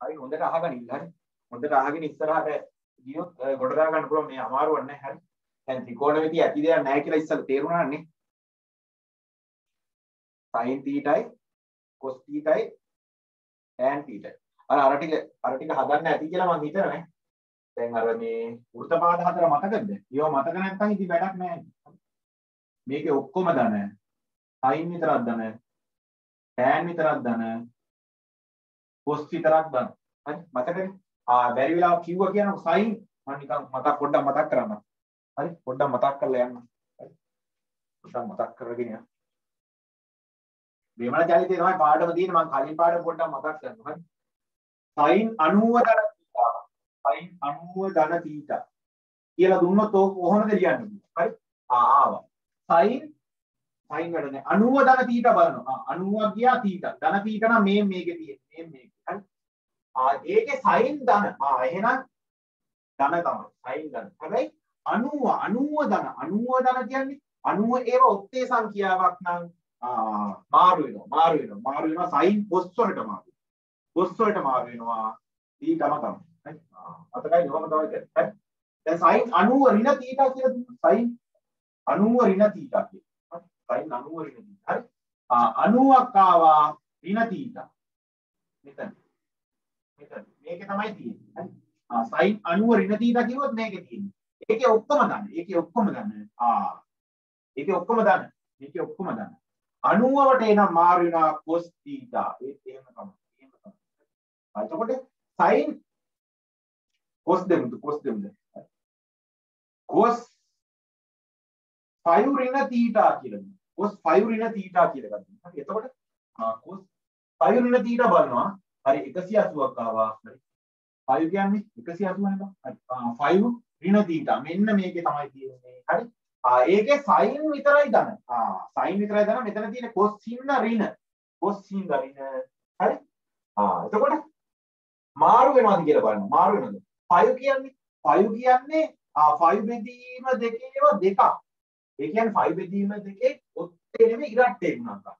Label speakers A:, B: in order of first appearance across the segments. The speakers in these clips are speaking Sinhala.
A: හරි හොඳට අහගෙන ඉන්න හරි. හොඳට අහගෙන ඉස්සරහට ගියොත් ගොඩ දා ගන්න පුළුවන් මේ අමාරුවක් නැහැ හරි. දැන් ත්‍රිකෝණമിതി ඇති දෙයක් නැහැ කියලා ඉස්සෙල්ලා තේරුණානේ. sin θයි cos θයි tan θයි. අර අර ටික අර ටික හදන්න ඇති කියලා මම හිතනවා නේ. දැන් අර මේ වෘත්තපාද හතර මතකද? ඒවා මතක නැත්නම් ඉතින් වැඩක් නැහැ. මේකේ ඔක්කොම දන. sin විතරක් දන. Tan විතරක් දන cos විතරක් දන. හරි? මතකද? ආ බැරි වෙලාව කිව්වා කියනකො sin මම නිකන් මතක් පොඩ්ඩක් මතක් කරන්න. හරි? පොඩ්ඩක් මතක් කරලා යන්න. හරි? පොඩ්ඩක් මතක් කරගෙන යන්න. විමල චලිතේ තමයි පාඩම තියෙන්නේ. මම කලින් පාඩම පොඩ්ඩක් මතක් කරනවා හරි? sin 90 ධන θ sin 90 ධන θ කියලා දුන්නොත් ඕක කොහොමද ලියන්නේ? හරි? ආ ආවා. sin සයින් වැඩ නැහැ 90 ධන තීට බලනවා. 90ක් ගියා තීට ධන තීට නම් මේ මේකේ තියෙන්නේ මේ මේකේ. හරි? ආ ඒකේ සයින් ධන ආ එහෙනම් ධන තමයි. සයින් ධන හැබැයි 90 90 ධන 90 ධන කියන්නේ 90 ඒව ඔත්තේ සංඛ්‍යාවක් නම් මාරු වෙනවා. මාරු වෙනවා. මාරු වෙනවා සයින් පොස් වලට මාරු පොස් වලට මාරු වෙනවා. තීටම තමයි. අතකයි නෝම තමයි කියන්නේ දැන් සයින් 90 ඍණ තීටා කියලා සයින් 90 ඍණ තීටා කියලා. සයින් 90 රින තීටා හරි? 90ක් ආවා රින තීටා මෙතන. මෙතන. මේකේ තමයි තියෙන්නේ. හරි? ආ සයින් 90 රින තීටා කිව්වොත් මේකේ තියෙන්නේ. ඒකේ ඔක්කොම දන්න. ඒකේ ඔක්කොම දන්න. ආ ඒකේ ඔක්කොම දන්න. මේකේ ඔක්කොම දන්න. 90වට එනම් මාරු වෙනවා cos θ ඒත් එහෙම තමයි. එහෙම තමයි. එතකොට sin cos දෙමුද? cos දෙමුද? cos 5 ඍණ θ කියලා. දෙනවා cos 5 ඍණ තීටා කියලා ගන්න. හරි එතකොට cos 5 ඍණ තීටා බලනවා. හරි 180ක් ආවා. හරි 5 කියන්නේ 180 නේද? හරි 5 ඍණ තීටා. මෙන්න මේකේ තමයි තියෙන්නේ. හරි. ආ ඒකේ sin විතරයි ගන්න. ආ sin විතරයි ගන්න. මෙතන තියෙන cos sin ඍණ. cos sin ඍණ. හරි. ආ එතකොට මාරු වෙනවාද කියලා බලන්න. මාරු වෙනවද? 5 කියන්නේ 5 කියන්නේ ආ 5 බෙදීම දෙකේම දෙකක්. ඒ කියන්නේ 5 බෙදීම දෙකේ ඔත්තේ නෙමෙයි ඉරට්ටේ වුණා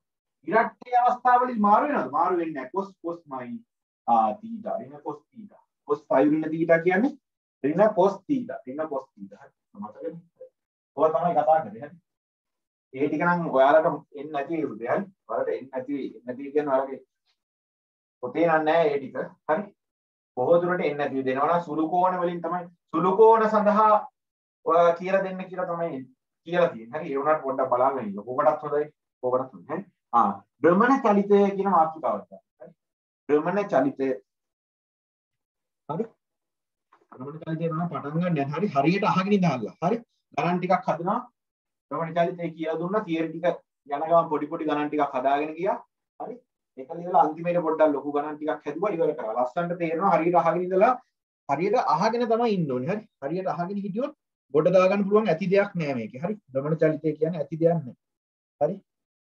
A: ඉරට්ටේ අවස්ථාවලදී මාරු වෙනවද? මාරු වෙන්නේ නැහැ. කොස් කොස් මයි තීටා රින කොස් තීටා කොස් 5 රින තීටා කියන්නේ? රින කොස් තීටා රින කොස් තීටා හරි. මතකද ඔය තමයි කතා කරන්නේ. හරි. ඒ ටික නම් ඔයාලට එන්නේ නැති ඒකුද හරි. ඔයාලට එන්නේ නැති එන්නේ නැති කියන්නේ ඔයාලගේ පොතේ නම් නැහැ ඒ ටික. හරි. බොහෝ දුරට එන්නේ නැති දෙනවා නම් සුළු කෝණ වලින් තමයි. සුළු කෝණ සඳහා ඔය කියලා දෙන්න කියලා තමයි කියලා තියෙන්නේ. හරි. ඒ වුණාට පොඩ්ඩක් බලන්න ඉන්න. කොකටත් හොඳයි. කොකටත් හොඳයි. හරි. ආ භ්‍රමණ චලිතය කියන මාතෘකාවක් හරි. භ්‍රමණ චලිතය හරි. භ්‍රමණ චලිතය නම් පටන් ගන්න හරි හරියට අහගෙන ඉඳලා. හරි. ගණන් ටිකක් හදනවා ප්‍රමණ චලිතය කියලා දුන්නා තියරි ටික යන ගමන් පොඩි පොඩි ගණන් ටිකක් හදාගෙන ගියා හරි ඒක ලියලා අන්තිමේට පොඩ්ඩක් ලොකු ගණන් ටිකක් හැදුවා ඉවර කරා ලස්සනට තේරෙනවා හරියට අහගෙන ඉඳලා හරියට අහගෙන තමයි ඉන්න ඕනේ හරි හරියට අහගෙන හිටියොත් ගොඩ දාගන්න පුළුවන් ඇති දෙයක් නෑ මේකේ. හරි? ප්‍රමණ චලිතය කියන්නේ ඇති දෙයක් නෑ. හරි?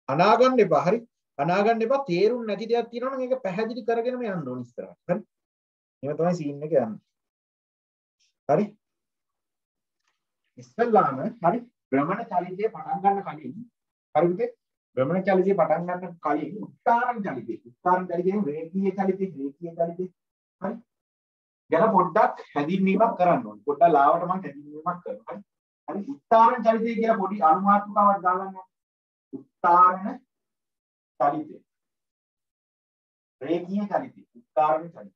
A: අනාගන්න එපා. හරි? අනාගන්න එපා. තේරුම් නැති දෙයක් තියෙනවා නම් ඒක පැහැදිලි කරගෙනම යන්න ඕනේ ඉස්සරහට. හරි? එහෙම තමයි සීන් එක යන්නේ. හරි? ඉස්සල්ලාම හරි? භ්‍රමණ චලිතය පටන් ගන්න කලින් හරි පුතේ? භ්‍රමණ චලිතය පටන් ගන්න කලින් උත්තරණ චලිතය උත්තරණ චලිතයෙන් රේඛීය චලිතය රේඛීය චලිතය හරි? ගැන පොඩ්ඩක් හැඳින්වීමක් කරන්න ඕනේ පොඩ්ඩක් ලාවට මම හැඳින්වීමක් කරනවා හරි උත්තරණ චලිතය කියලා පොඩි අනුමාත්‍රකාවක් දාගන්න උත්තරණ චලිතය රේඛීය චලිතය උත්තරණ චලිතය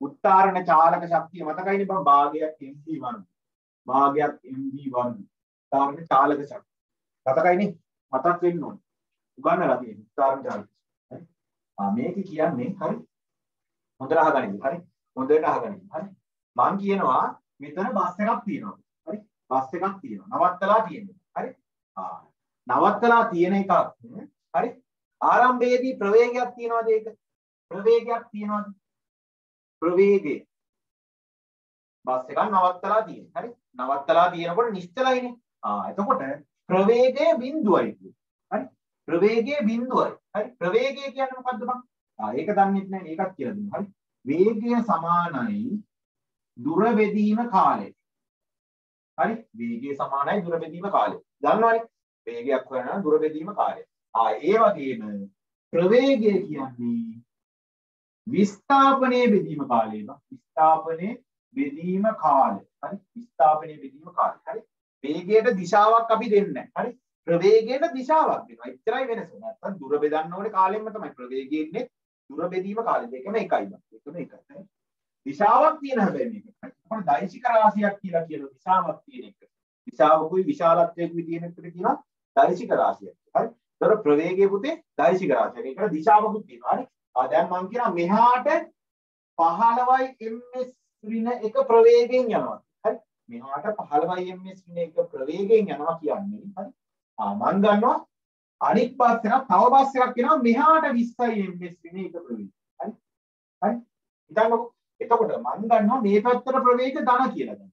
A: උත්තරණ චාලක ශක්තිය මතකයිනේ බං භාගයක් mv වර්ග භාගයක් MV වර්ග උදාහරණ චාලක ශක්තිය. මතකයිනේ? මතක් වෙන්න ඕනේ. උගන්නලා තියෙන්නේ උදාහරණ චාලක. හරි? ආ මේක කියන්නේ හරි. හොඳට අහගනින්න. හරි? හොඳට අහගනින්න. හරි? මම කියනවා මෙතන බස් එකක් තියෙනවා. හරි? බස් එකක් තියෙනවා. නවත්තලා තියෙනවා. හරි? ආ නවත්තලා තියෙන එකක්. හරි? ආරම්භයේදී ප්‍රවේගයක් තියනවාද ඒක? ප්‍රවේගයක් තියනවාද? ප්‍රවේගය බස් එකක් නවත්තලා තියෙන. හරි? නවත්තලා තියෙනකොට නිශ්චලයිනේ. ආ එතකොට ප්‍රවේගය බිඳුවයි හරි? ප්‍රවේගය බිඳුවයි. හරි? ප්‍රවේගය කියන්නේ මොකද්ද බං? ආ ඒක දන්නෙත් නැහැ. ඒකත් කියලා දෙන්න. හරි? වේගය සමානයි දුර බෙදීම කාලය. හරි? වේගය සමානයි දුර බෙදීම කාලය. දන්නවනේ? වේගයක් හොයනවා දුර බෙදීම කාලය. ආ ඒ වගේම ප්‍රවේගය කියන්නේ විස්ථාපනයේ බෙදීම කාලය බා විස්ථාපනයේ බෙදීම කාලය හරි විස්ථාපනයේ බෙදීම කාලය හරි වේගයට දිශාවක් අපි දෙන්නේ හරි ප්‍රවේගයට දිශාවක් දෙනවා එච්චරයි වෙනස නැත්නම් දුර බෙදන්න ඕනේ කාලෙම තමයි ප්‍රවේගයෙන්නේ දුර බෙදීම කාලය දෙකම එකයි බා. දෙකම එකයි. දිශාවක් තියෙන හැබැයි මේක මොකද දෛශික රාශියක් කියලා කියන දිශාවක් තියෙන එක. දිශාවකුයි විශාලත්වයකුයි තියෙන එකට කියනවා දෛශික රාශියක්. හරි? ඒතර ප්‍රවේගයේ පුතේ දෛශික රාශියක්. ඒකට දිශාවකුත් තියෙනවා හරි? ආ දැන් මම කියනවා මෙහාට 15යි ms ඍණ එක ප්‍රවේගයෙන් යනවා. හරි? මෙහාට 15යි ms ඍණ එක ප්‍රවේගයෙන් යනවා කියන්නේ. හරි? ආ මම ගන්නවා අනිත් බස් එකක් තව බස් එකක් එනවා මෙහාට 20යි ms ඍණ එක ප්‍රවේගය හරි හරි හිතන්නකෝ එතකොට මම ගන්නවා මේ පැත්තට ප්‍රවේග ධන කියලා ගන්න.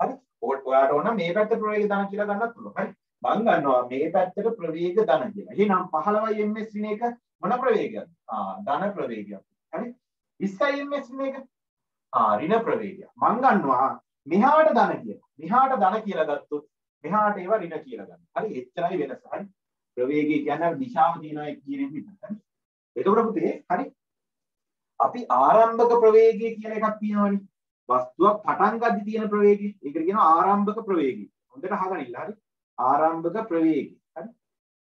A: හරි? ඔයාට ඕන මේ පැත්තට ප්‍රවේග ධන කියලා ගන්නත් පුළුවන්. හරි? මම ගන්නවා මේ පැත්තට ප්‍රවේග ධන කියලා. එහෙනම් 15 ms ඍණ එක මොන ප්‍රවේගයක්ද? ආ ධන ප්‍රවේගයක්. හරි? 20 ms ඍණ එක ආ ඍණ ප්‍රවේගයක්. මම ගන්නවා මෙහාට ධන කියලා. මෙහාට ධන කියලා ගත්තොත් මෙහාට ඒවා ඍණ කියලා ගන්න. හරි? එච්චරයි වෙනස. හරි? ප්‍රවේගය කියන්නේ දිශාව තියෙනවා කියන එක විතරයි. හරි? එතකොට පුතේ හරි අපි ආරම්භක ප්‍රවේගය කියලා එකක් තියෙනවනේ. වස්තුවක් පටන් ගද්දි තියෙන ප්‍රවේගය. ඒකට කියනවා ආරම්භක ප්‍රවේගය. හොඳට අහගන්න ඉන්න හරි. ආරම්භක ප්‍රවේගය. හරි.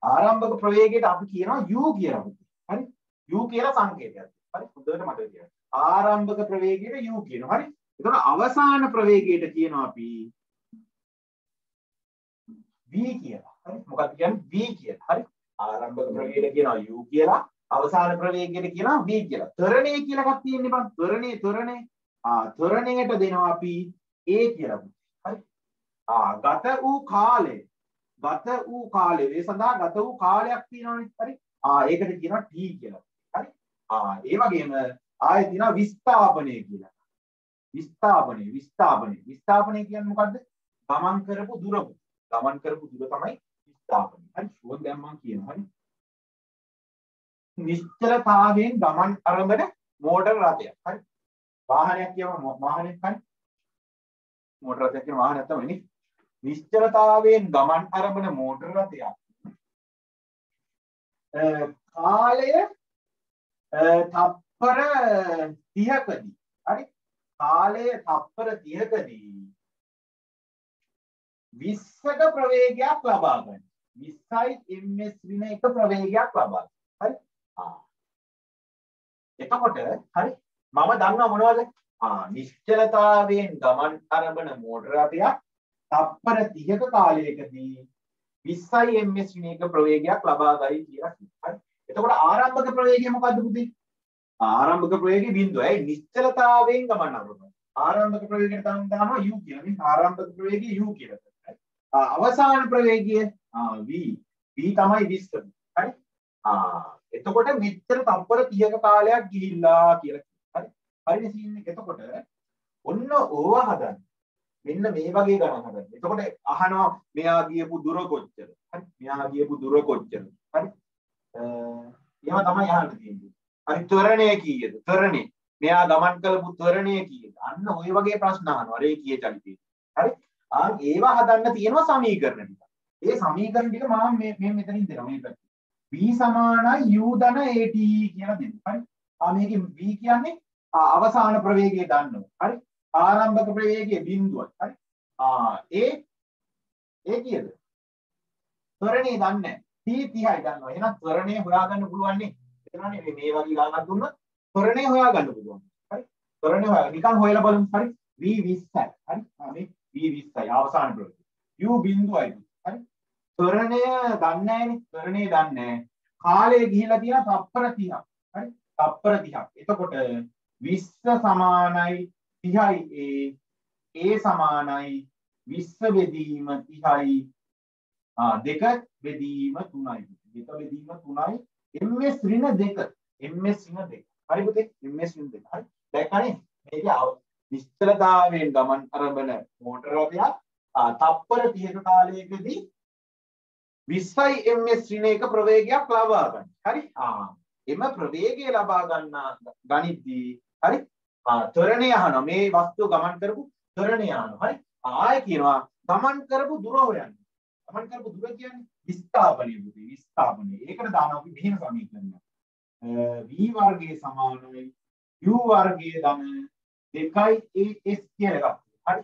A: ආරම්භක ප්‍රවේගයට අපි කියනවා u කියලා පුතේ. හරි. u කියලා සංකේතයක්. හරි. හොඳට මතක තියාගන්න. ආරම්භක ප්‍රවේගයට u කියනවා. හරි. එතකොට අවසාන ප්‍රවේගයට කියනවා අපි v කියලා. හරි. මොකක්ද කියන්නේ v කියලා. හරි. ආරම්භක ප්‍රවේගයට කියනවා u කියලා. අවසාන ප්‍රවේගයට කියනවා v කියලා. ත්වරණය කියලා එකක් තියෙන්නේ බං. ත්වරණේ ත්වරණේ. ආ ත්වරණයට දෙනවා අපි a කියලා. හරි. ආ ගත වූ කාලය. ගත වූ කාලය. ඒ සඳහා ගත වූ කාලයක් තියෙනවනේ. හරි. ආ ඒකට කියනවා t කියලා. හරි. ආ ඒ වගේම ආයෙ තියෙනවා විස්ථාපනය කියලා. විස්ථාපනය විස්ථාපනය විස්ථාපනය කියන්නේ මොකද්ද? ගමන් කරපු දුර. ගමන් කරපු දුර තමයි විස්ථාපනය. හරි. ෂුවර් දැන් මම කියනවා. හරි. නිශ්චලතාවයෙන් ගමන් අරඹන මෝටර් රථයක්. හරි. වාහනයක් කියවම වාහනයක් හරි. මෝටර් රථයක් කියන වාහනයක් තමයි නේ. නිශ්චලතාවයෙන් ගමන් අරඹන මෝටර් රථයක්. කාලය තප්පර 30කදී. හරි. කාලය තප්පර 30කදී 20ක ප්‍රවේගයක් ලබා ගන්න. 20යි ms ඍණ එක ප්‍රවේගයක් ලබා. හරි? එතකොට හරි මම දන්නවා මොනවද ආ නිශ්චලතාවයෙන් ගමන් අරඹන මෝටර රථයක් තප්පර 30ක කාලයකදී 20 ms විනේක ප්‍රවේගයක් ලබා ගයි කියලා කිව්වා. හරි. එතකොට ආරම්භක ප්‍රවේගය මොකද්ද පුතේ? ආරම්භක ප්‍රවේගය බිඳුව. ඒ නිශ්චලතාවයෙන් ගමන් අරඹන. ආරම්භක ප්‍රවේගයට තමයි දානවා u කියලා. මේ ආරම්භක ප්‍රවේගය u කියලා. හරි. අවසාන ප්‍රවේගය v. v තමයි 20. හරි. ආ එතකොට මෙච්චර තප්පර 30ක කාලයක් ගිහිල්ලා කියලා හරි? හරිනේ සීන් එක. එතකොට ඔන්න ඕවා හදන්න. මෙන්න මේ වගේ ගණන් හදන්න. එතකොට අහනවා මෙයා ගියපු දුර කොච්චර? හරි? මෙයා ගියපු දුර කොච්චර? හරි? එහෙම තමයි අහන්න තියෙන්නේ. හරි ත්වරණය කීයද? ත්වරණය. මෙයා ගමන් කළපු ත්වරණය කීයද? අන්න ওই වගේ ප්‍රශ්න අහනවා. රේඛීය චලිතය හරි? ආ ඒවා හදන්න තියෙනවා සමීකරණ ටික ඒ සමීකරණ ටික මම මේ මේ මෙතනින් දෙනවා මේ පැත්තේ v සමානයි u ධන at කියලා දෙන්න. හරි. ආ මේකේ v කියන්නේ අවසාන ප්‍රවේගය දන්නවා. හරි. ආරම්භක ප්‍රවේගය බිඳුවයි. හරි. ආ ඒ ඒ කීයද? ත්වරණේ දන්නේ t 30යි දන්නවා. එහෙනම් ත්වරණේ හොයාගන්න පුළුවන් නේ. එතනනේ මේ මේ වගේ ගණනක් දුන්නොත් ත්වරණේ හොයාගන්න පුළුවන්. හරි. ත්වරණේ හොයා නිකන් හොයලා බලමු. හරි. v 20යි. හරි. ආ මේ v 20යි අවසාන ප්‍රවේගය. u බිඳුවයි. හරි. ත්වරණය දන්නේ නැහැනේ. ත්වරණය දන්නේ නැහැ. කාලය ගිහිලා තියෙන තප්පර 30ක්. හරි? තප්පර 30ක්. එතකොට 20 සමානයි 30යි a a සමානයි 20 බෙදීම 30යි ආ දෙක බෙදීම 3යි. දෙක බෙදීම 3යි ms ඍණ දෙක. ms ඍණ දෙක. හරි පුතේ? ms ඍණ දෙක. හරි. දැක්කනේ? මේක නිශ්චලතාවයෙන් ගමන් අරඹන මෝටර රථයක් තප්පර 30ක කාලයකදී 20යි ms ඍණ එක ප්‍රවේගයක් ලබා ගන්න. හරි? ආ එම ප්‍රවේගය ලබා ගන්න ගනිද්දී හරි? ආ ත්වරණය අහනවා. මේ වස්තුව ගමන් කරපු ත්වරණය අහනවා. හරි? ආය කියනවා ගමන් කරපු දුර හොයන්න. ගමන් කරපු දුර කියන්නේ විස්ථාපනය බුදි විස්ථාපනය. ඒකට දානවා අපි මෙහෙම සමීකරණයක්. v වර්ගයේ සමානයි u වර්ගයේ ධන 2 as කියලා එකක්. හරි.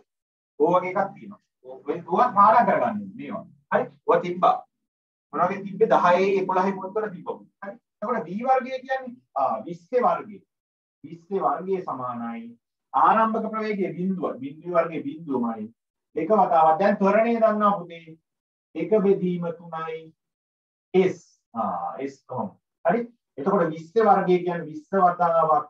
A: ඕ වගේ එකක් තියෙනවා. ඕවා පාඩම් කරගන්න මේවා. හරි. ඔය තිබ්බා. මොනවද තිබ්බේ 10 11 මොකද කරලා තිබ්බා. හරි. එතකොට v වර්ගය කියන්නේ ආ 20 වර්ගය. 20 වර්ගයේ සමානයි ආරම්භක ප්‍රවේගයේ බිඳුව. බිඳුව වර්ගයේ බිඳුවමයි. එක වතාවක් දැන් ත්වරණය දන්නවා පුතේ. එක බෙදීම 3යි s. ආ s කොහොම. හරි. එතකොට 20 වර්ගය කියන්නේ 20 වතාවක්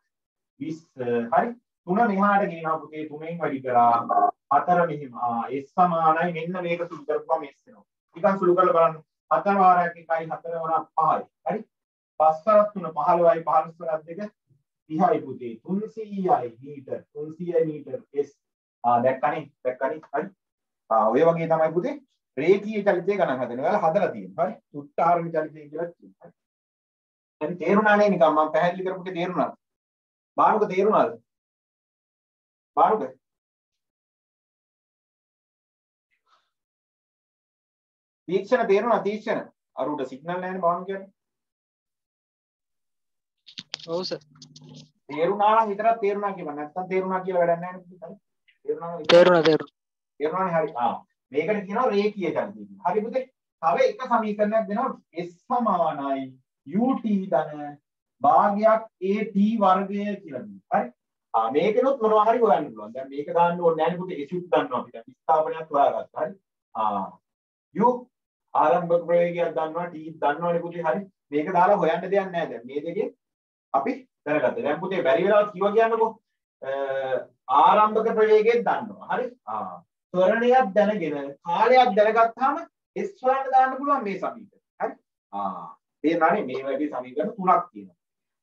A: 20 හරි. 3 මෙහාට ගෙනවා පුතේ 3න් වැඩි කරා හතර මෙහිම S සමානයි මෙන්න මේක සුළු කරපුවම S වෙනවා. නිකන් සුළු කරලා බලන්න. හතර වාරයක් එකයි හතර වරක් පහයි. හරි? පස් වරක් තුන 15යි 15 වරක් දෙක 30යි පුතේ 300යි මීටර් 300යි මීටර් S. ආ දැක්කනේ දැක්කනේ හරි. ආ ඔය වගේ තමයි පුතේ රේඛීය චලිතය ගණන් හදන. ඔයාලා හදලා තියෙනවා. හරි? උත්තරණ චලිතය කියලා කියනවා. හරි තේරුණානේ නිකන් මම පැහැදිලි කරපුවේ තේරුණාද? බානුක තේරුණාද? බානුක තීක්ෂණ තේරුණා තීක්ෂණ. අරුට සිග්නල් නැහැනේ බානු කියන්නේ.
B: ඔව් සර්
A: තේරුණා නම් විතරක් තේරුණා කියලා. නැත්තම් තේරුණා කියලා වැඩක් නැහැ නේද? තේරුණා
B: තේරුණා තේරුණා.
A: තේරුණානේ හරි. ආ. මේකට කියනවා රේඛීය චලිතය කියලා. හරි පුතේ තව එක සමීකරණයක් දෙනවා. S සමානයි ut ධන භාගයක් at වර්ගය කියලා දෙනවා. හරි? ආ මේකනොත් මොනවා හරි හොයන්න පුළුවන්. දැන් මේක දාන්න ඕනේ නැහැ නේ පුතේ s උත් දන්නවා අපිට. විස්ථාපනයක් හොයාගත්තා. හරි? ආ. U ආරම්භක ප්‍රවේගයක් දන්නවා t දන්නවනේ පුතේ හරි. මේක දාලා හොයන්න දෙයක් නැහැ දැන්. මේ දෙකේ අපි දැනගත්තා. දැන් පුතේ බැරි වෙලාවත් කිව්වා කියන්නකෝ. ආරම්භක ප්‍රවේගයක් දන්නවා. හරි? ආ. ත්වරණයක් දැනගෙන කාලයක් දැනගත්තාම s හොයන්න දාන්න පුළුවන් මේ සමීකරණ හරි? ආ. තේරුණානේ මේ වගේ සමීකරණ තුනක් තියෙනවා.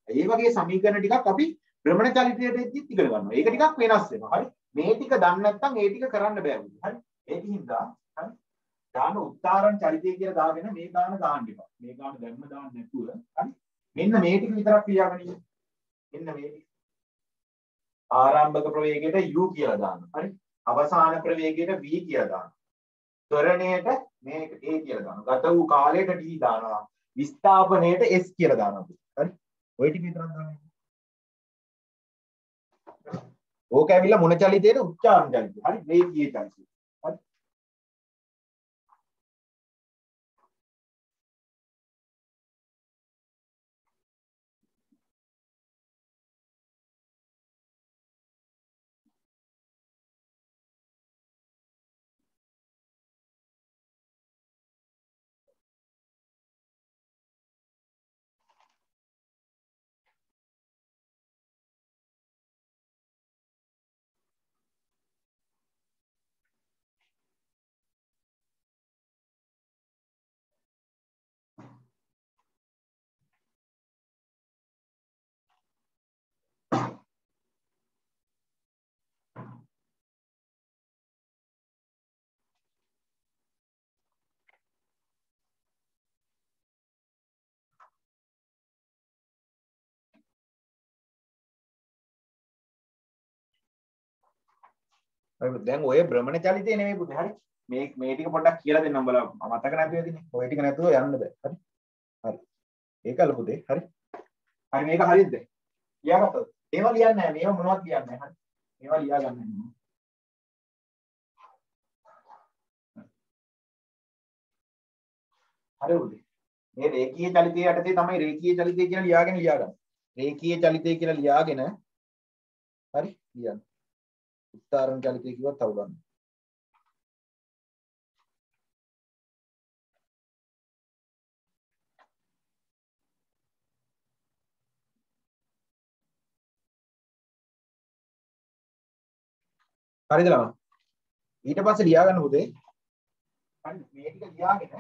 A: ඒ වගේ සමීකරණ ටිකක් අපි භ්‍රමණ චලිතයට එද්දිත් ඉගෙන ගන්නවා. ඒක ටිකක් වෙනස් වෙනවා. හරි? මේ ටික දන්නේ නැත්නම් ඒ ටික කරන්න බෑ හරි? ඒකින්ද හරි දාන උත්තරණ චරිතය කියලා දාගෙන මේ ගාන දාන්න එපා. මේ ගාන දැම්ම දාන්න නැතුව හරි. මෙන්න මේ ටික විතරක් ක්‍රියාවලිය. මෙන්න මේ ටික. ආරම්භක ප්‍රවේගයට u කියලා දාන්න. හරි. අවසාන ප්‍රවේගයට v කියලා දාන්න. ත්වරණයට මේක a කියලා දානවා. ගත වූ කාලයට t දානවා. විස්ථාපනයට s කියලා දානවා. හරි. ওই ටික විතරක් දාන්න. ඕක ඇවිල්ලා මොන චලිතේද උච්චාරණ චලිතය. හරි. රේඛීය චලිතය. දැන් ඔය භ්‍රමණ චලිතය නෙමෙයි පුතේ. හරි. මේ මේ ටික පොඩ්ඩක් කියලා දෙන්නම් බලන්න මතක නැතුව ඇතිනේ ඔය ටික නැතුව යන්න බෑ. හරි. හරි. ඒකල පුතේ. හරි. හරි මේක හරියද? ලියාගත්තද ඒවා ලියන්නේ නැහැ. මේවා මොනවද ලියන්නේ හරි. මේවා ලියා ගන්න හරි. පුතේ. මේ රේඛීය චලිතය යටතේ තමයි රේඛීය චලිතය කියලා ලියාගෙන ලියා ගන්න රේඛීය චලිතය කියලා ලියාගෙන හරි ලියන්න. උත්තරණ චලිතය කිව්වත් අවුලන්නේ. හරිද ළමයි? ඊට පස්සේ ලියා ගන්න පුතේ. හරි මේ ටික ලියාගෙන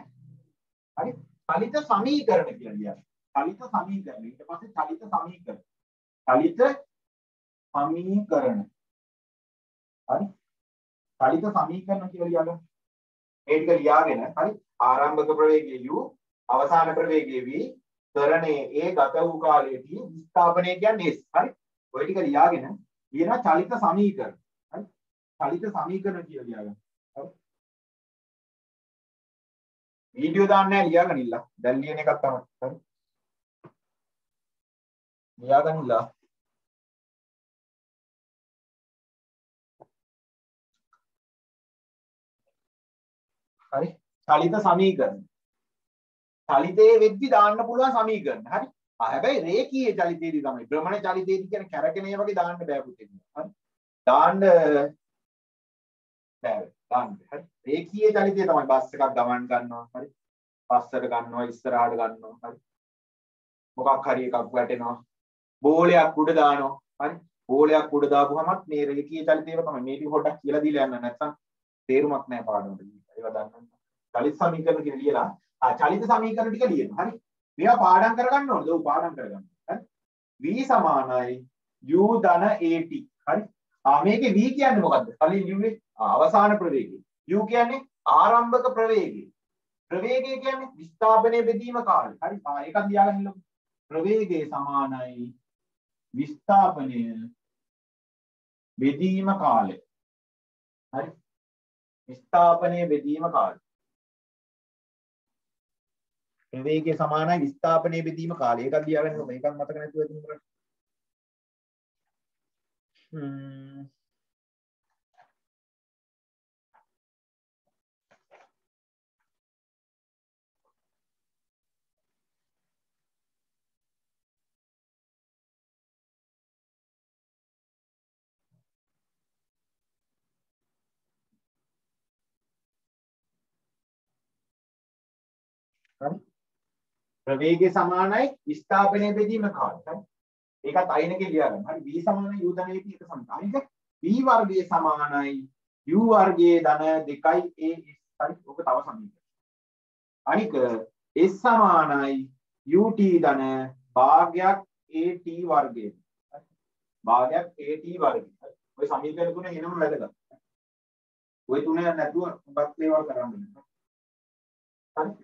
A: හරි චලිත සමීකරණ කියලා ලියන්න. චලිත සමීකරණ. ඊට පස්සේ චලිත සමීකරණ. චලිත සමීකරණ. හරි? චලිත සමීකරණ කියලා ලියන්න. මේ ටික ලියාගෙන හරි? ආරම්භක ප්‍රවේගය u අවසාන ප්‍රවේගය v ත්වරණයේ a ගත වූ කාලයේ t විස්ථාපනය කියන්නේ s. හරි? ඔය ටික ලියාගෙන ලියන චලිත සමීකරණ. හරි? චලිත සමීකරණ කියලා ලියාගන්න. හරි? වීඩියෝ දාන්න නැහැ ලියාගන්න ඉල්ල දැන් ලියන එකක් තමයි. හරි? ලියාගන්නilla හරි? චලිත සමීකරණ. චලිතයේ වෙද්දි දාන්න පුළුවන් සමීකරණ. හරි? හැබැයි රේඛීය චලිතයේදී තමයි. භ්‍රමණ චලිතයේදී කියන්නේ කැරකෙන ඒ වගේ දාන්න බෑ පුතේ. හරි? දාන්න බෑ. දාන්න හරි? රේඛීය චලිතය තමයි බස් එකක් ගමන් ගන්නවා. හරි? පස්සට ගන්නවා ඉස්සරහට ගන්නවා. හරි? මොකක් හරි එකක් වැටෙනවා. බෝලයක් උඩ දානවා. හරි? බෝලයක් උඩ දාපුවමත් මේ රේඛීය චලිතයක තමයි. මේක පොඩ්ඩක් කියලා දීලා යන්න. නැත්නම් තේරුමක් නැහැ පාඩමට. ඒවා දන්න චලිත සමීකරණ කියලා ලියලා ආ චලිත සමීකරණ ටික ලියන්න හරි? මේවා පාඩම් කරගන්න ඕනද ඔව් පාඩම් කරගන්න. හරි? V සමානයි u ධන at හරි? ආ මේකේ v කියන්නේ මොකද්ද? කලින් ලිව්වේ අවසාන ප්‍රවේගය. U කියන්නේ ආරම්භක ප්‍රවේගය. ප්‍රවේගය කියන්නේ විස්ථාපනය බෙදීම කාලය. හරි? ආ ඒකත් ලියාගන්න ප්‍රවේගය සමානයි විස්ථාපනය බෙදීම කාලය. හරි? විස්ථාපනය බෙදීම කාලය. ප්‍රවේගය සමානයි විස්ථාපනය බෙදීම කාලය. ඒකත් ලියාගන්න ඕනේ. ඒකත් මතක නැතුව ඇති උඹලට හ්ම්. හරි ප්‍රවේගය සමානයි විස්ථාපනය බෙදීම කාලය හරි ඒකත් අයින එකේ ලියා ගන්න හරි v සමානයි u ධන a එක සමානයි අනික v වර්ගය සමානයි u වර්ගයේ ධන 2a හරි ඔක තව සමීකරණයක් අනික s සමානයි ut ධන භාගයක් at වර්ගය. භාගයක් at වර්ගය. ඔය සමීකරණ තුන එනම වැදගත්. ඔය තුන නැතුව උඹත් ඒවා කරන්න හරි?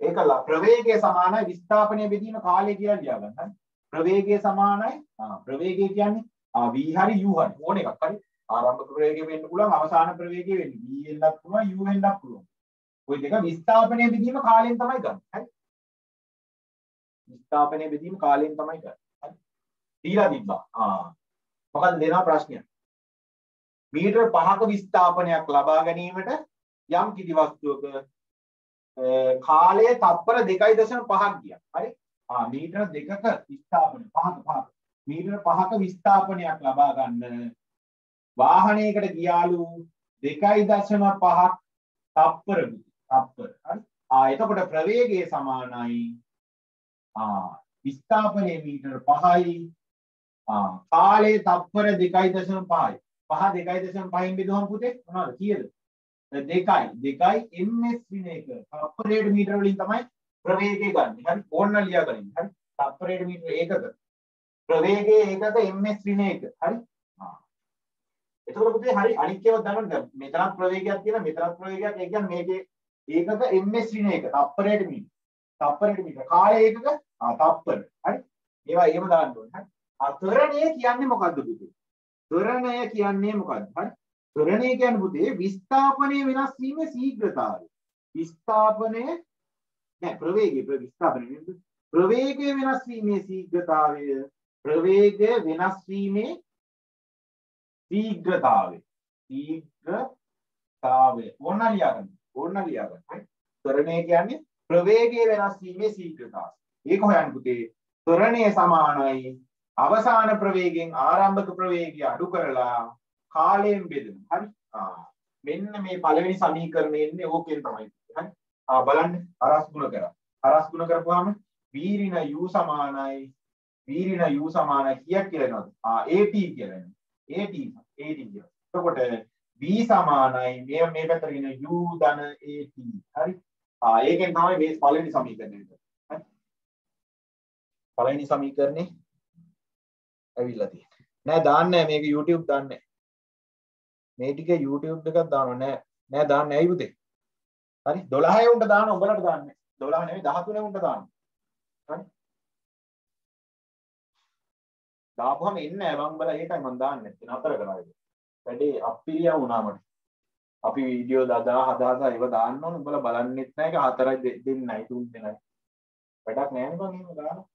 A: ඒකලා ප්‍රවේගය සමානයි විස්ථාපනය බෙදීම කාලය කියලා ලියා ගන්න. හරි. ප්‍රවේගය සමානයි ආ ප්‍රවේගය කියන්නේ ආ v හරි u හරි ඕන එකක් හරි. ආරම්භක ප්‍රවේගය වෙන්න පුළුවන් අවසාන ප්‍රවේගය වෙන්න. v වෙන්නත් පුළුවන් u වෙන්නත් පුළුවන්. ওই දෙක විස්ථාපනය බෙදීම කාලයෙන් තමයි ගන්න. හරි. විස්ථාපනය බෙදීම කාලයෙන් තමයි ගන්න. හරි. දීලා තිබ්බා. ආ. මොකක්ද දෙනවා ප්‍රශ්නයක්. මීටර 5ක විස්ථාපනයක් ලබා ගැනීමට යම් කිසි වස්තුවක කාලය තප්පර 2.5ක් ගියා. හරි? ආ මීටර දෙකක විස්ථාපන පහක පහක මීටර පහක විස්ථාපනයක් ලබා ගන්න වාහනයකට ගියාලු 2.5ක් තප්පර තප්පර. හරි? ආ එතකොට ප්‍රවේගය සමානයි ආ විස්ථාපනයේ මීටර 5යි ආ කාලය තප්පර 2.5යි. 5 2.5න් බෙදුවම පුතේ මොනවද කීයද? දෙකයි. දෙකයි ms වින එක. තප්පරයට මීටර වලින් තමයි ප්‍රවේගය ගන්න. හරි? ඕන්න ලියා ගන්න. හරි? තප්පරයට මීටර ඒකක ප්‍රවේගයේ ඒකක ms වින එක. හරි? ආ. එතකොට පුතේ හරි අනිත් ඒවා දන්නවද මෙතනත් ප්‍රවේගයක් තියෙනවා මෙතනත් ප්‍රවේගයක්. ඒ කියන්නේ මේකේ ඒකක ms වින එක. තප්පරයට මීටර. තප්පරයට මීටර. කාලය ඒකක ආ තප්පර. හරි? ඒවා එහෙම දාන්න ඕනේ. හරි? අතරණය කියන්නේ මොකද්ද පුතේ? ත්වරණය කියන්නේ මොකද්ද? හරි? ත්වරණය කියන්නේ පුතේ විස්ථාපනය වෙනස් වීමේ ශීඝ්‍රතාවය. විස්ථාපනය නෑ ප්‍රවේගය විස්ථාපනය නේද? ප්‍රවේගය වෙනස් වීමේ ශීඝ්‍රතාවය ප්‍රවේගය වෙනස් වීමේ ශීඝ්‍රතාවය. ශීඝ්‍රතාවය ඕන ලියා ගන්න. ඕන ලියා ගන්න. ත්වරණය කියන්නේ ප්‍රවේගය වෙනස් වීමේ ශීඝ්‍රතාවය. ඒක හොයන්න පුතේ. ත්වරණය සමානයි අවසාන ප්‍රවේගයෙන් ආරම්භක ප්‍රවේගය අඩු කරලා කාලයෙන් බෙදෙනවා. හරි? ආ මෙන්න මේ පළවෙනි සමීකරණය එන්නේ ඕකෙන් තමයි. හරි? ආ බලන්න හරස් ගුණ කරා. හරස් ගුණ කරපුවාම වීරින u සමානයි වීරින u සමානයි කීයක් කියලා එනවද? ආ at කියලා එනවා. at at කියලා. එතකොට v සමානයි මේ මේ පැත්තට ගෙන u ධන at. හරි? ආ ඒකෙන් තමයි මේ පළවෙනි සමීකරණය එන්නේ. හරි? පළවෙනි සමීකරණේ ඇවිල්ලා තියෙන්නේ. නෑ දාන්නේ මේක YouTube දාන්නේ. මේ ටික YouTube එකක් දානවා නෑ. නෑ දාන්න ඇයි පුතේ හරි? 12 උන්ට දාන උඹලට දාන්නේ. 12 නෙවෙයි 13 උන්ට දාන්න. හරි? දාපුවම එන්නේ නෑ මම උඹලා ඒකයි මම දාන්නේ. නතර කරා ඒක වැඩේ අප්පිරියා වුණා මට අපි වීඩියෝ දදා හදා හදා ඒව දාන්න ඕන. උඹලා බලන්නෙත් නෑ ඒක හතරයි දෙන්නයි තුන් දෙනයි වැඩක් නෑනේ බං එහෙම දානවා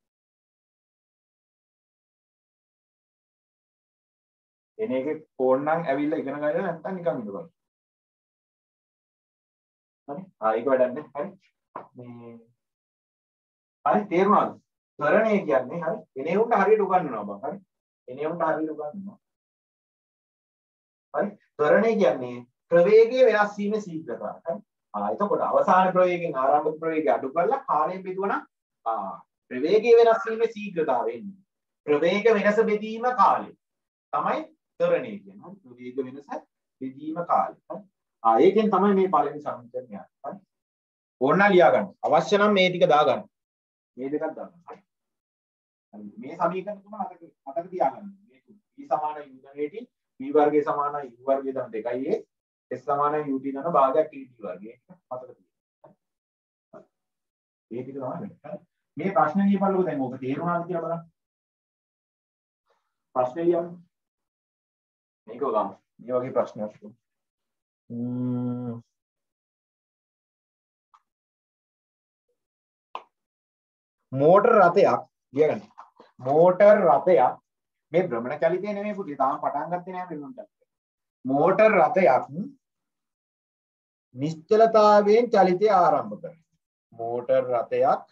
A: එන එක ඕන්නම් ඇවිල්ලා ඉගෙන ගන්න නැත්නම් නිකන් ඉඳපන් හරි? ආ ඒක වැඩක් නැහැ. හරි. මේ හරි තේරුණාද? ත්වරණය කියන්නේ හරි. එනේ උන්ට හරියට උගන්වනවා බං. හරි? එනේ උන්ට හරියට උගන්වනවා. හරි? ත්වරණය කියන්නේ ප්‍රවේගයේ වෙනස් වීමේ ශීඝ්‍රතාවය හරි? ආ එතකොට අවසාන ප්‍රවේගයෙන් ආරම්භක ප්‍රවේගය අඩු කරලා කාලය බෙදුවනම් ආ ප්‍රවේගයේ වෙනස් වීමේ ශීඝ්‍රතාවය එන්නේ ප්‍රවේග වෙනස බෙදීම කාලය. තමයි ත්වරණය කියන්නේ හරි ප්‍රවේග වෙනස බෙදීම කාලය හරි ආ ඒකෙන් තමයි මේ පළවෙනි සමීකරණය හරි ඕන්න ලියා ගන්න. අවශ්‍ය නම් මේ ටික දාගන්න මේ දෙකක් දාන්න හරි. මේ සමීකරණ තුන මතක මතක තියාගන්න මේ v e සමාන u ධනයේදී v වර්ගය සමාන u වර්ගය ධන දෙකයි s සමාන ut ධන භාගයක් t වර්ගය මතක තියාගන්න ඒ ටික තමයි වෙන්නේ. මේ ප්‍රශ්න ලියපල්ලකෝ දැන් ඔබ තේරුණාද කියලා බලන්න. ප්‍රශ්න ලියන්න. මේක ගමු මේ වගේ ප්‍රශ්නයක් මෝටර් රථයක් ලියගන්න. මෝටර් රථයක්. මේ භ්‍රමණ චලිතය නෙමෙයි පුතේ තාම පටන් ගත්තේ නෑ භ්‍රමණ චලිතය මෝටර් රථයක් නිශ්චලතාවයෙන් චලිතය ආරම්භ කර මෝටර් රථයක්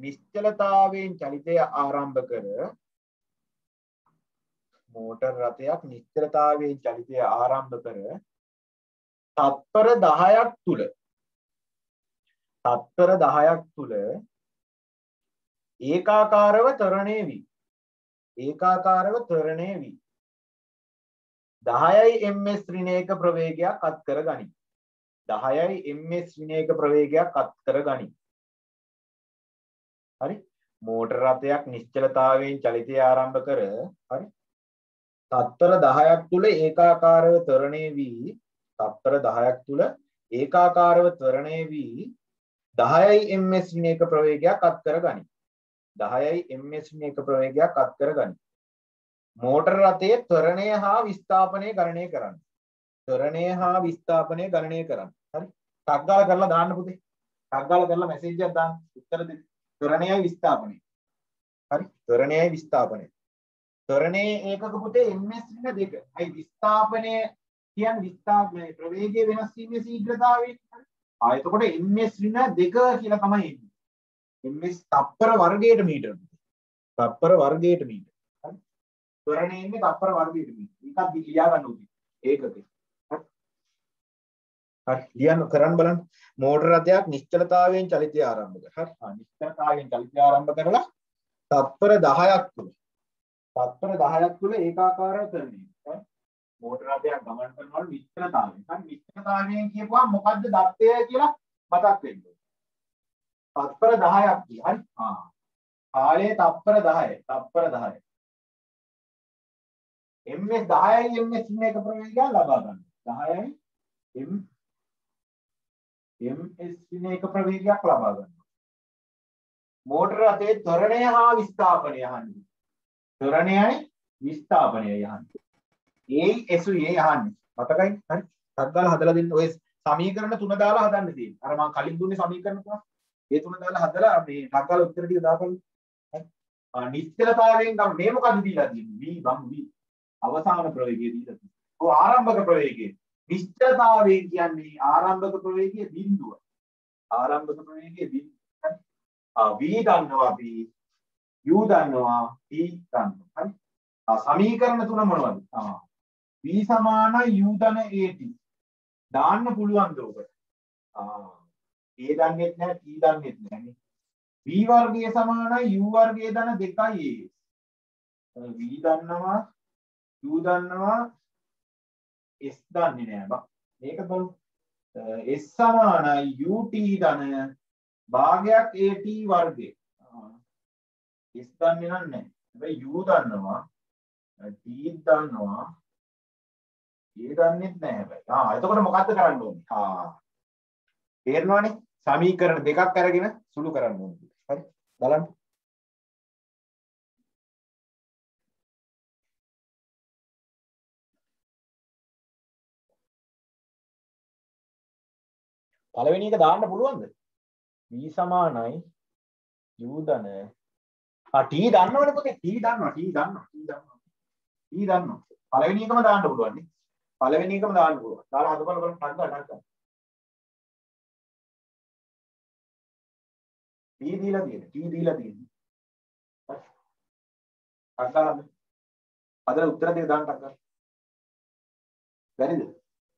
A: නිශ්චලතාවයෙන් චලිතය ආරම්භ කර මෝටර් රථයක් නිශ්චලතාවයෙන් චලිතය ආරම්භ කර තත්පර 10ක් තුල තත්පර 10ක් තුල ඒකාකාරව ත්වරණය වී ඒකාකාරව ත්වරණය වී 10යි ms ඍණයක ප්‍රවේගයක් අත් කර ගනි. 10යි ms ඍණයක ප්‍රවේගයක් අත් කර ගනි. හරි? මෝටර රථයක් නිශ්චලතාවයෙන් චලිතය ආරම්භ කර හරි? තත්පර 10ක් තුල ඒකාකාරව ත්වරණය වී තත්පර 10ක් තුල ඒකාකාරව ත්වරණය වී 10යි ms ඍණයක ප්‍රවේගයක් අත් කර ගනි 10යි ms මේක ප්‍රවේගයක් අත් කරගනි. මෝටර රථයේ ත්වරණය හා විස්ථාපනය ගණනය කරන්න. ත්වරණය හා විස්ථාපනය ගණනය කරන්න. හරි. ටක් ගාලා කරලා දාන්න පුතේ. ටක් ගාලා කරලා මැසේජ් එකක් දාන්න. උත්තර දෙන්න. ත්වරණයයි විස්ථාපනය. හරි. ත්වරණයයි විස්ථාපනය. ත්වරණයේ ඒකක පුතේ ms ඍණ දෙක. අයි විස්ථාපනය කියන්නේ විස්ථාපනය ප්‍රවේගයේ වෙනස් වීමේ ශීඝ්‍රතාවය. හරි. ආ එතකොට ms ඍණ දෙක කියලා තමයි එන්නේ. ms තප්පර වර්ගයට මීටර තප්පර වර්ගයට මීටර. හරි? ත්වරණය ඉන්නේ තප්පර වර්ගයට මීටර. ඒකත් ලියා ගන්න උදේ. ඒකකේ හරි. ලියන්න කරන්න බලන්න. මෝටර රථයක් නිශ්චලතාවයෙන් චලිතය ආරම්භ කර. හරි. ආ නිශ්චලතාවයෙන් චලිතය ආරම්භ කරලා තත්පර 10ක් තුල තත්පර 10ක් තුල ඒකාකාරව කරන්නේ හරි මෝටර රථයක් ගමන් කරනකොට නිශ්චලතාවයෙන් හරි නිශ්චලතාවයෙන් කියපුවා මොකද්ද දත්තය කියලා මතක් වෙන්න තත්පර 10ක් කියලා. හරි? ආ. කාලය තත්පර 10. තත්පර 10. ms 10යි ms මේක ප්‍රවේගය ලබා ගන්න. 10යි m ms මේක ප්‍රවේගයක් ලබා ගන්න. මෝටර රථයේ ත්වරණය හා විස්ථාපනය යහන්නේ. ත්වරණයයි විස්ථාපනය යහන්නේ. ඒයි එසුයි යහන්නේ. මතකයි? හරි. ටක් ගාලා හදලා දෙන්න. ඔය සමීකරණ තුන දාලා හදන්න තියෙන්නේ. අර මම කලින් දුන්නේ සමීකරණ තුන. ඒ තුන දාලා හදලා මේ ටක්කාල උත්තර ටික දාපන්. හරි. නිශ්චලතාවයෙන් ගම මේ මොකද්ද දීලා තියෙන්නේ? v බම් v. අවසාන ප්‍රවේගය දීලා තියෙනවා. ඔය ආරම්භක ප්‍රවේගය. නිශ්චලතාවයෙන් කියන්නේ ආරම්භක ප්‍රවේගයේ බිඳුව. ආරම්භක ප්‍රවේගයේ බිඳුව. ආ v දන්නවා අපි. U දන්නවා t දන්නවා. හරි. ආ සමීකරණ තුන මොනවද? ආ v සමාන u ධන at. දාන්න පුළුවන්ද ඔබට? ආ A දන්නෙත් නැහැ T දන්නෙත් නැහැ V වර්ගය සමානයි U වර්ගයේ ධන 2යි A. V දන්නවා U දන්නවා S දන්නේ නැහැ බා. මේක බලමු. S සමානයි UT ධන භාගයක් AT වර්ගය. S දන්නේ නැහැ. හැබැයි U දන්නවා T දන්නවා ඒ දන්නෙත් නැහැ හැබැයි. ආ එතකොට මොකද්ද කරන්න ඕනේ? ආ තේරෙනවනේ? සමීකරණ දෙකක් අරගෙන සුළු කරන්න ඕනේ. හරි? බලන්න. පළවෙනි එක දාන්න පුළුවන්ද? v සමානයි u ධන ආ t දන්නවනේ පුතේ t දන්නවා t දන්නවා t දන්නවා t දන්නවා පළවෙනි එකම දාන්න පුළුවන් නේ. පළවෙනි එකම දාන්න පුළුවන්. දාලා හදපල බලන්න ටක් ගන්න ටක් ගන්න. T දීලා තියෙන්නේ. T දීලා තියෙන්නේ. ටක් ගන්න. හදලා උත්තර දෙක දාන්න ටක් ගන්න. බැරිද?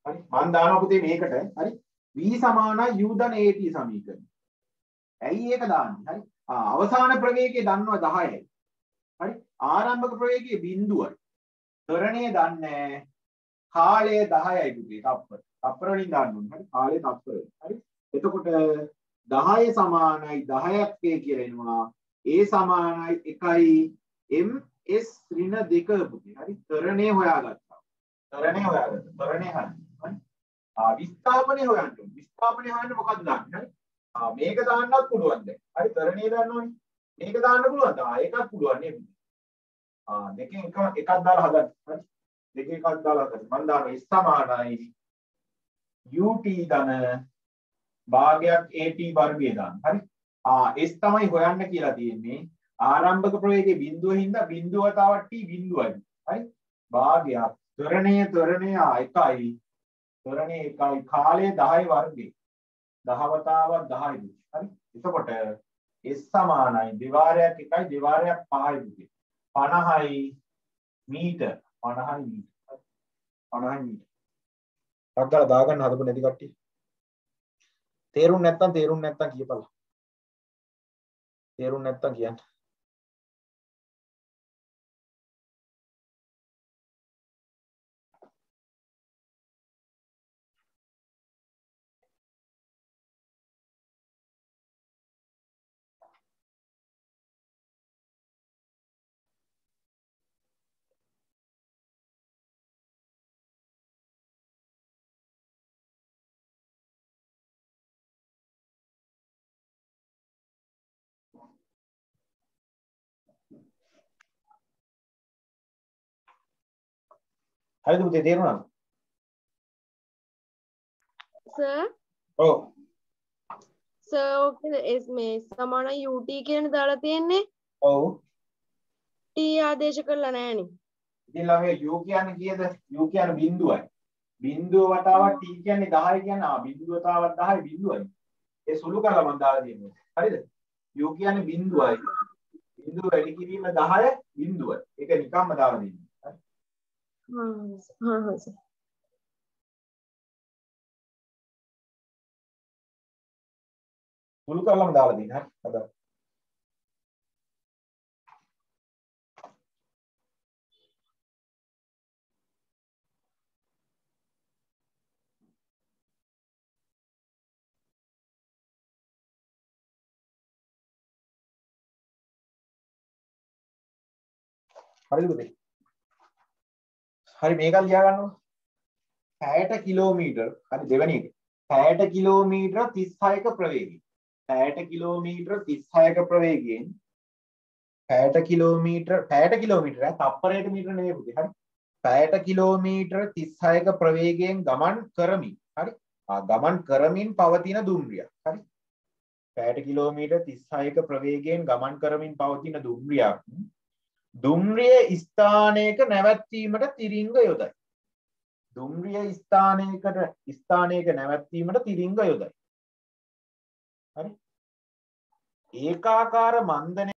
A: හරි. මම දානවා පුතේ මේකට. හරි. v සමානයි u ධන at සමීකරණය. ඇයි ඒක දාන්නේ? හරි. අවසාන ප්‍රවේගය දන්නවා 10යි. හරි. ආරම්භක ප්‍රවේගය බිඳුවයි. ත්වරණය දන්නේ කාලය 10යි පුතේ තප්පර. තප්පර වලින් දාන්න ඕනේ. හරි. කාලය තප්පර. හරි. එතකොට 10 සමානයි 10ක් කියලා එනවා. a සමානයි 1යි ms ඍණ 2 පුතේ. හරි. ත්වරණය හොයාගත්තා. ත්වරණය හොයාගත්තා. ත්වරණය හරි. හරි. ආ විස්ථාපනය හොයන්න ඕනේ. විස්ථාපනය හොයන්න මොකද්ද දාන්නේ? හරි. ආ මේක දාන්නත් පුළුවන් දැන්. හරි. ත්වරණය දන්නවනේ. මේක දාන්න පුළුවන්. ආ ඒකත් පුළුවන් නේද? ආ දෙකෙන් එක එකක් දාලා හදන්න. හරි. දෙකේ එකක් දාලා හදන්න. මම දානවා s සමානයි ut ධන භාගයක් at වර්ගය දාන්න. හරි. ආ s තමයි හොයන්න කියලා තියෙන්නේ. ආරම්භක ප්‍රවේගයේ බිඳුව හින්දා බිඳුව තවත් t බිඳුවයි. හරි. භාගයක් ත්වරණය ත්වරණය 1යි. ත්වරණය 1යි කාලය 10 වර්ගය. 10 වතාවක් 10යි. හරි. එතකොට s සමානයි. දෙවාරයක් 1යි දෙවාරයක් 5යි. 50යි මීටර්. 50යි මීටර්. 50යි මීටර්. ටක් ගාලා දාගන්න හදපු නැති කට්ටිය. තේරුම් නැත්තම් තේරුම් නැත්තම් කියපල්ලා. තේරුම් නැත්තම් කියන්න. හරිද පුතේ තේරුණාද?
B: සර්
A: ඔව්.
B: සර් එස් මේ සමාන UT කියන දාලා තියෙන්නේ
A: ඔව්.
B: T ආදේශ කරලා නැහනේ.
A: ඉතින් ළමයි u කියන්නේ කීයද? u කියන්නේ බිඳුවයි. බිඳුව වතාවක් t කියන්නේ 10 කියන්නේ ආ බිඳුව වතාවක් 10 බිඳුවයි. ඒ සුළු කරලා මම දාලා තියෙනවා. හරිද? u කියන්නේ බිඳුවයි. බිඳුව වැඩි කිරීම 10 බිඳුවයි. ඒක නිකම්ම දාලා දෙන්න.
B: हाँ हाँ हाँ डाल
A: दी ना अदर। हरी बोली හරි හදා හරිද පුතේ හරි මේකත් ලියා ගන්නවා. 60 කිලෝමීටර් හරි දෙවෙනි එක. 60 කිලෝමීටර 36ක ප්‍රවේගයෙන්. 60 කිලෝමීටර 36ක ප්‍රවේගයෙන් 60 කිලෝමීටර 60 කිලෝමීටර තප්පරයට මීටර නෙවෙයි පුතේ. හරි. 60 කිලෝමීටර 36ක ප්‍රවේගයෙන් ගමන් කරමින්. හරි. ආ ගමන් කරමින් පවතින දුම්රියක්. හරි. 60 කිලෝමීටර් 36ක ප්‍රවේගයෙන් ගමන් කරමින් පවතින දුම්රියක් දුම්රිය ස්ථානයක නැවැත්වීමට තිරිංග යොදයි. දුම්රිය ස්ථානයකට ස්ථානයක නැවැත්වීමට තිරිංග යොදයි. හරි. ඒකාකාර මන්දනය